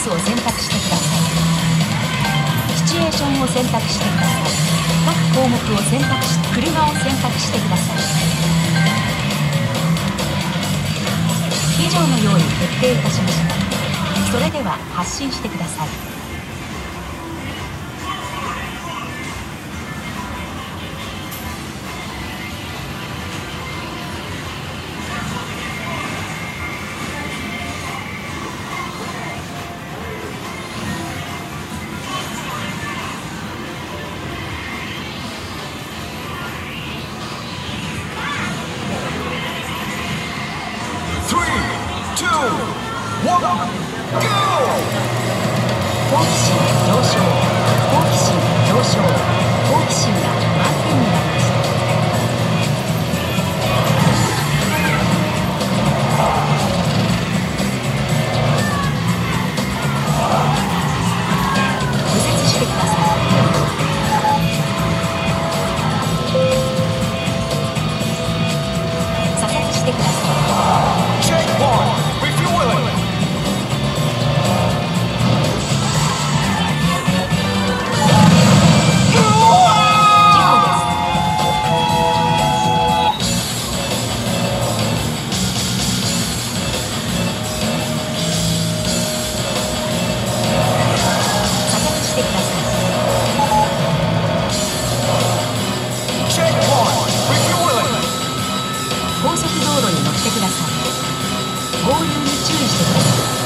スを選択してください。シチュエーションを選択してください。各項目を選択し車を選択してください。以上のように決定いたしました。それでは発進してください。好奇心上昇好奇心上昇好奇心が満点になる Thank you.